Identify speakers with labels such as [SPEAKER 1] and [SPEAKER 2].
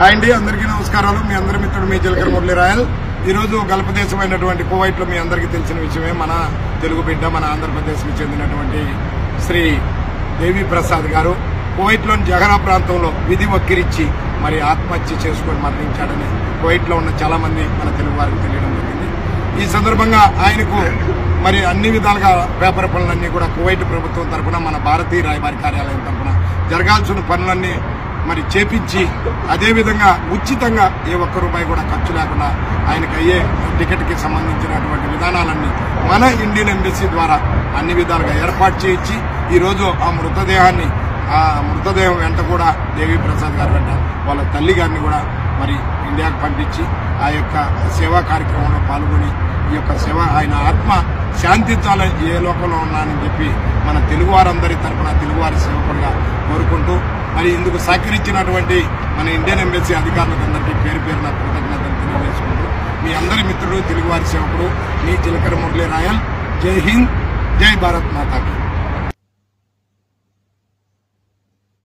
[SPEAKER 1] Hi అండి అందరికీ నమస్కారాలు. మీ అందరి మిత్రుడు మీ జలకర మురళీ రాయల్. ఈరోజు రోజు గల్ప దేశమైనటువంటి కువైట్లో మీ అందరికీ తెలిసిన విషయమే. మన తెలుగు బిడ్డ మన ఆంధ్రప్రదేశ్కి చెందినటువంటి శ్రీ దేవి ప్రసాద్ గారు కువైట్లోని జహరా ప్రాంతంలో విధి వక్కిరిచ్చి మరి ఆత్మహత్య చేసుకొని మరణించాడని కువైట్లో ఉన్న చాలా మంది మన తెలుగు వారికి తెలియడం జరిగింది. ఈ సందర్భంగా ఆయనకు మరి అన్ని విధాలుగా పేపర్ పనులన్నీ కూడా కువైట్ ప్రభుత్వం తరఫున మన భారతీయ రాయబారి కార్యాలయం తరఫున జరగాల్సిన పనులన్నీ మరి చేపించి అదేవిధంగా ఉచితంగా ఏ ఒక్క రూపాయి కూడా ఖర్చు లేకుండా ఆయనకు అయ్యే టికెట్కి సంబంధించినటువంటి విధానాలన్నీ మన ఇండియన్ ఎంబసీ ద్వారా అన్ని విధాలుగా ఏర్పాటు చేయించి ఈరోజు ఆ మృతదేహాన్ని ఆ మృతదేహం వెంట కూడా దేవి ప్రసాద్ గారు వెంట వాళ్ళ తల్లి గారిని కూడా మరి ఇండియాకు పంపించి ఆ యొక్క సేవా కార్యక్రమంలో పాల్గొని ఈ యొక్క సేవ ఆయన ఆత్మ శాంతించాలని ఏ లోకంలో ఉన్నానని చెప్పి మన తెలుగువారందరి తరఫున తరపున తెలుగువారి సేవకుడిగా కోరుకుంటూ మరి ఇందుకు సహకరించినటువంటి మన ఇండియన్ ఎంబసీ అధికారులందరికీ పేరు పేరున కృతజ్ఞతలు తెలియజేసుకుంటూ మీ అందరి మిత్రుడు తెలుగువారి సేవకుడు మీ చిలకర మురళీ రాయల్ జై హింద్ జై భారత్ మాతాకి.